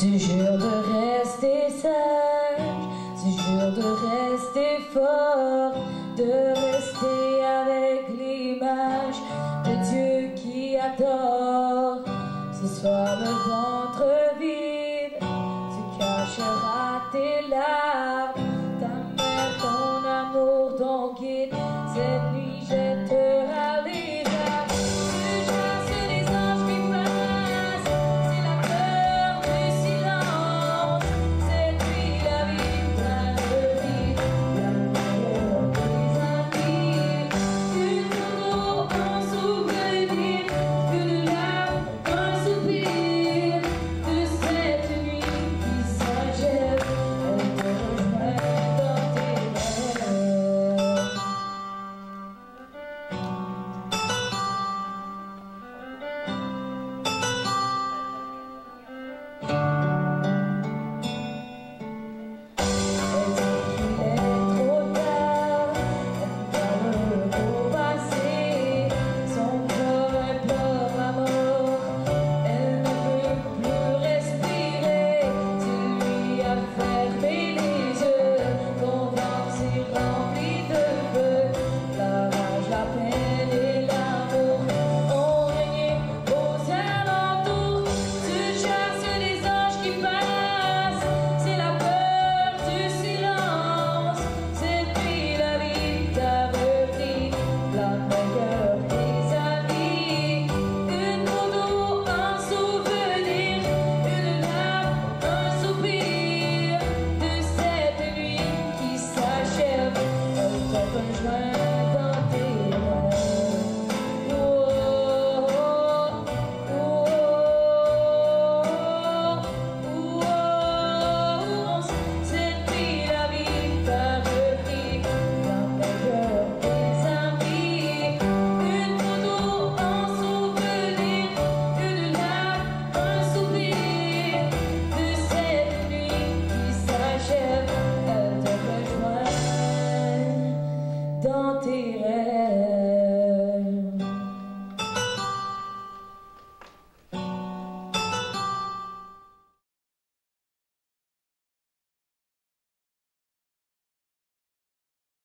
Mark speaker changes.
Speaker 1: Tu jures de rester sage, tu jures de rester fort, de rester avec l'image de Dieu qui adore. Ce soir le ventre